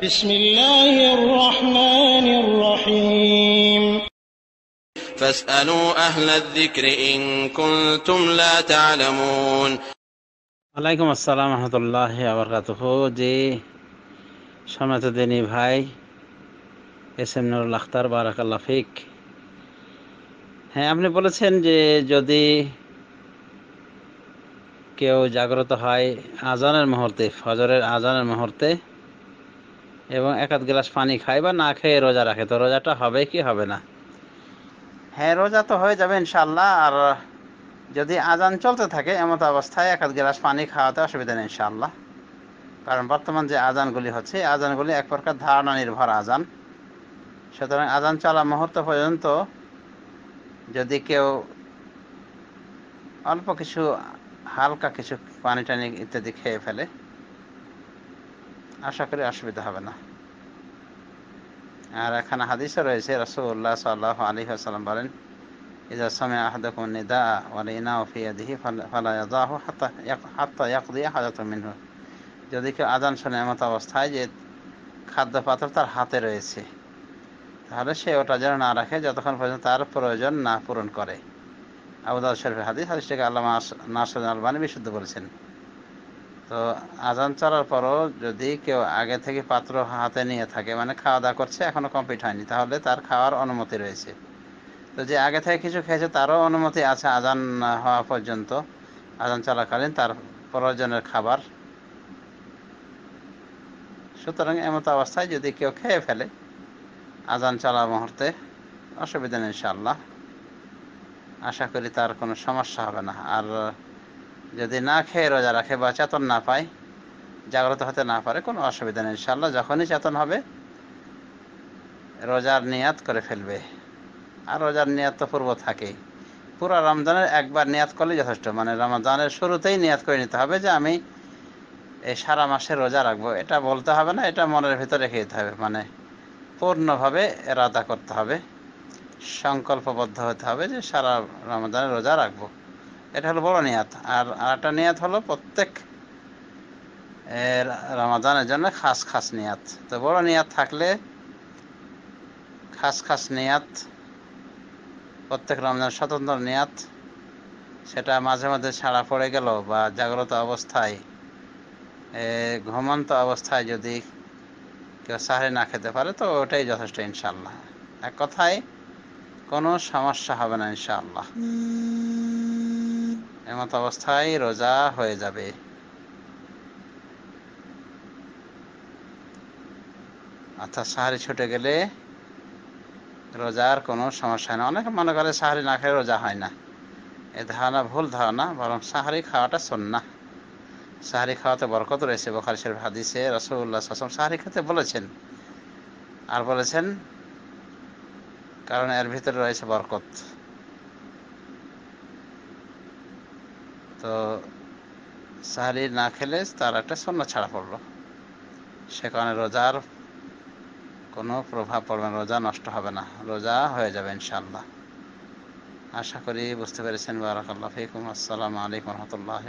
بسم الله الرحمن الرحيم فاسألوا أهل الذكر إن كنتم لا تعلمون ওয়ালাইকুম আসসালাম রহমতুল্লাহ আবরকাতুহ জি সম্মানিত দিনী ভাই এস এম নুরুল আখতার বারাকাল্লা ফিক হ্যাঁ আপনি বলেছেন যে যদি কেউ জাগ্রত হয় আজানের মুহূর্তে ফজরের আজানের মুহূর্তে এবং এক আধ গ্লাস পানি খায় বা না খেয়ে রোজা রাখে। তো রোজাটা হবে কি হবে না? হ্যাঁ রোজা তো হয়ে যাবে ইনশাল্লাহ আর যদি আজান চলতে থাকে, এমত অবস্থায় এক আধ গ্লাস পানি খাওয়াতে অসুবিধা নেই ইনশাআল্লাহ। কারণ বর্তমান যে আজানগুলি হচ্ছে আজানগুলি এক প্রকার ধারণা নির্ভর আজান সুতরাং আজান চলা মুহূর্ত পর্যন্ত যদি কেউ অল্প কিছু, হালকা কিছু পানি টানি ইত্যাদি খেয়ে ফেলে, আশা করি অসুবিধা হবে না। আর এখানে হাদিসও রয়েছে রসুল্লাহ সাল্লাহ আলী আসালাম বলেন ইজা সামে আহাদকুম নিদা ফালা ফিয়াদিহি ফালায়াদাহু হাত্তা হাত্তা ইয়াকদিয়া হাজাত মিনহু। যদি কেউ আজান শোনে এমত অবস্থায় যে খাদ্য পাত্র তার হাতে রয়েছে, তাহলে সে ওটা যেন না রাখে, যতক্ষণ পর্যন্ত তার প্রয়োজন না পূরণ করে। আবুদাল শরীফ হাদিস, হাদিসটাকে আল্লাহ নাসর আলবানি বিশুদ্ধ বলেছেন। তো আজান চলার পরও যদি কেউ আগে থেকে পাত্র হাতে নিয়ে থাকে মানে খাওয়া দাওয়া করছে, এখনও কমপ্লিট হয়নি, তাহলে তার খাওয়ার অনুমতি রয়েছে। তো যে আগে থেকে কিছু খেয়েছে, তারও অনুমতি আছে আজান হওয়া পর্যন্ত। আজান চলাকালীন তার প্রয়োজনের খাবার। সুতরাং এমতো অবস্থায় যদি কেউ খেয়ে ফেলে আজান চলার মুহূর্তে, অসুবিধা নেই ইনশাআল্লাহ। আশা করি তার কোনো সমস্যা হবে না। আর যদি না খেয়ে রোজা রাখে বা চেতন না পায়, জাগ্রত হতে না পারে, কোনো অসুবিধা নেই। ইনশাল্লাহ যখনই চেতন হবে, রোজার নিয়াত করে ফেলবে। আর রোজার নিয়াত তো পূর্ব থাকেই। পুরো রমজানের একবার নিয়াত করলে যথেষ্ট। মানে রমজানের শুরুতেই নিয়াত করে নিতে হবে যে, আমি এই সারা মাসে রোজা রাখব। এটা বলতে হবে না, এটা মনের ভিতরে রেখে দিতে হবে। মানে পূর্ণভাবে এরাদা করতে হবে। সংকল্পবদ্ধ হতে হবে যে, সারা রমজানে রোজা রাখব। এটা হলো বড় নিয়াত। আর আরেকটা নিয়াত হলো প্রত্যেক রমাদানের জন্য খাস খাস নিয়াত। তো বড় নিয়াত থাকলে খাস খাস নিয়াত, প্রত্যেক রমজান স্বতন্ত্র নিয়াত, সেটা মাঝে মাঝে ছাড়া পড়ে গেল বা জাগ্রত অবস্থায় ঘুমন্ত অবস্থায় যদি কেউ সাহারি না খেতে পারে, তো ওটাই যথেষ্ট ইনশাল্লাহ এক কথায় কোনো সমস্যা হবে না ইনশাআল্লাহ। এমত অবস্থায় রোজা হয়ে যাবে। অর্থাৎ সাহারি ছুটে গেলে রোজার কোনো সমস্যা নেই অনেকে মনে করে সাহারি না খেলে রোজা হয় না। এ ধারণা ভুল ধারণা, বরং সাহারি খাওয়াটা সন্না সাহারি খাওয়াতে বরকত রয়েছে। বখারি শরীফ হাদিসে রসগোল্লা সাসম সাহারি খেতে বলেছেন। আর বলেছেন, কারণ এর ভিতরে রয়েছে বরকত। তো সাহারি না খেলে তার একটা সন্ন্য ছাড়া পড়ল। সে কারণে রোজার কোনো প্রভাব পড়বে না, রোজা নষ্ট হবে না, রোজা হয়ে যাবে ইনশাল্লাহ আশা করি বুঝতে পেরেছেন। বারাকাল্লাহ ফিকুম। আসসালামু আলাইকুম রহমতুল্লাহ